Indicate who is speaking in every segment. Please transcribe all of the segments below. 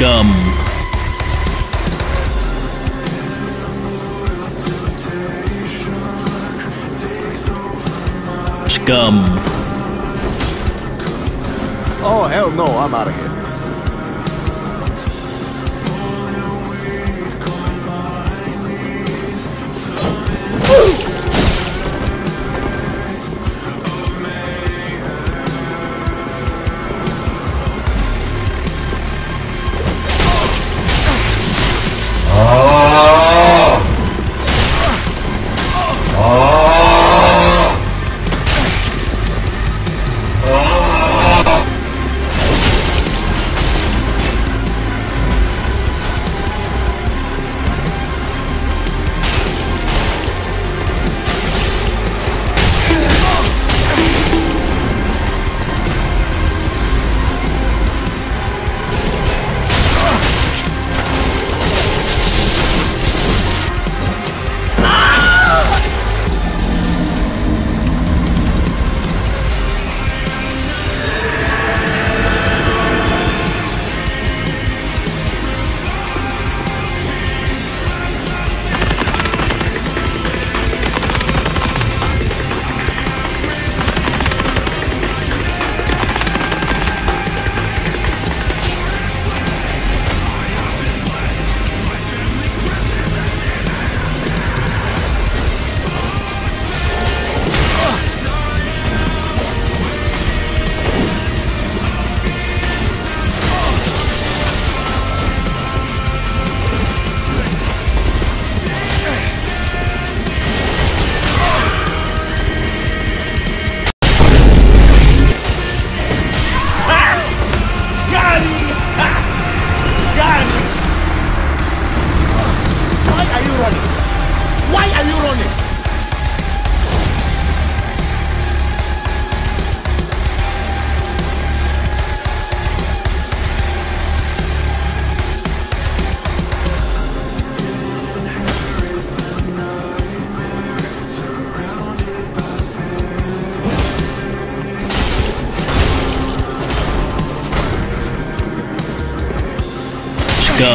Speaker 1: Scum. Scum.
Speaker 2: Oh, hell no, I'm out of here.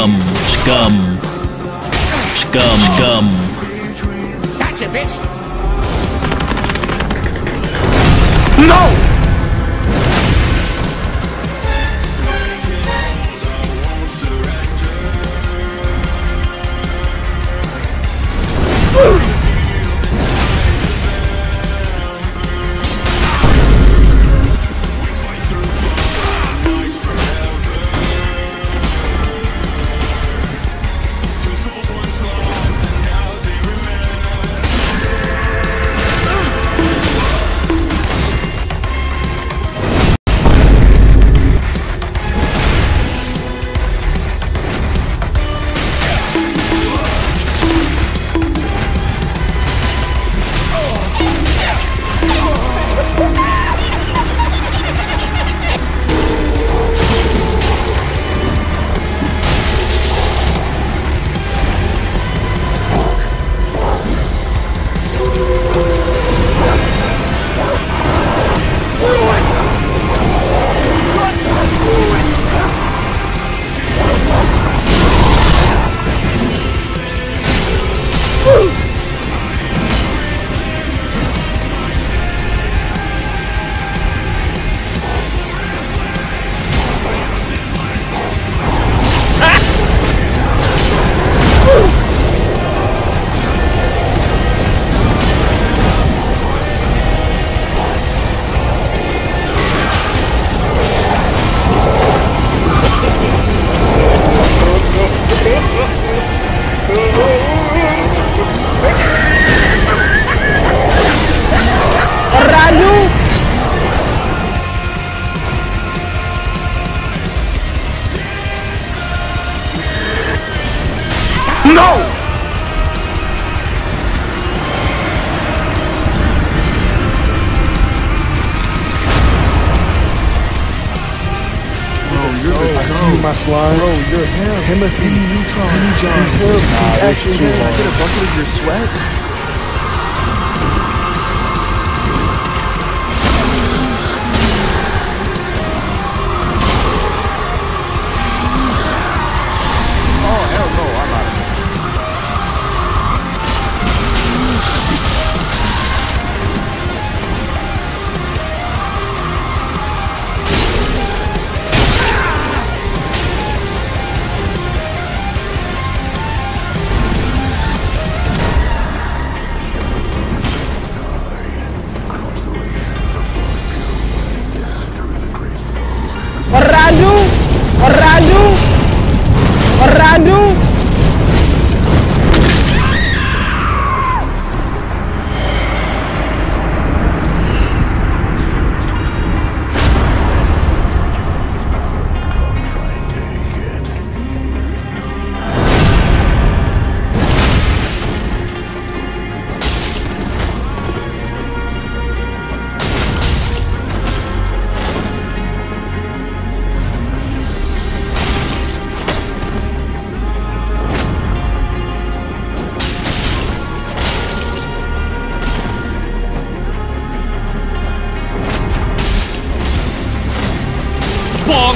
Speaker 1: Scum. Scum. Scum. Scum.
Speaker 3: Gotcha, bitch!
Speaker 4: See you, my slime. Bro, you're him. Him a Penny Neutron. Penny John. He's him. He's actually him. I could have bucketed your sweat.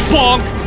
Speaker 2: Bonk!